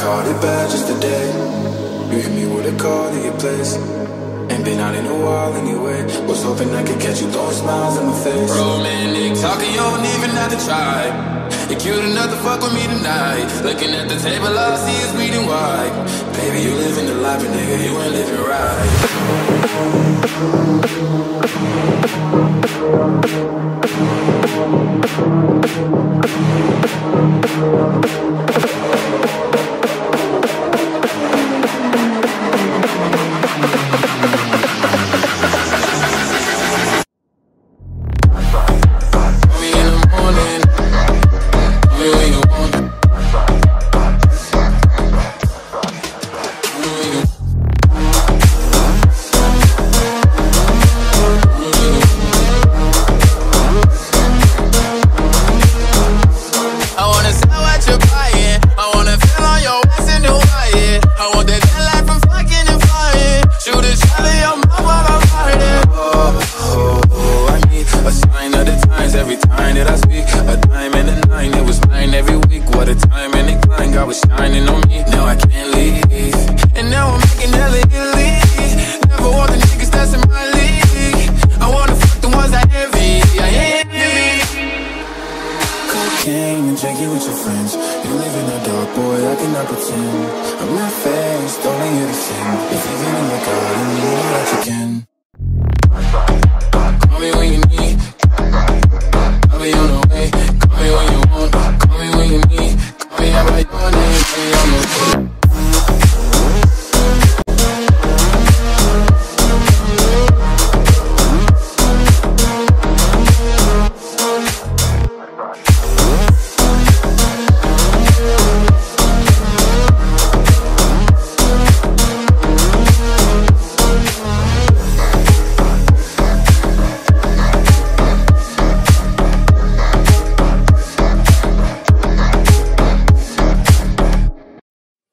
caught it bad just today. You hit me with a call to your place. Ain't been out in a while anyway. Was hoping I could catch you throwing smiles in my face. Romantic talking, you don't even have to try. You're cute enough to fuck with me tonight. Looking at the table, all I see is bleeding white. Baby, you living the life, but nigga, you ain't living right. A time and climb, God was shining on me. Now I can't leave. And now I'm making hella Italy. Never want the niggas that's in my league. I wanna fuck the ones that envy. I envy. Cocaine and drinking with your friends. You live in the dark, boy, I cannot pretend. I'm not faced, only here to sin. If you're in the garden,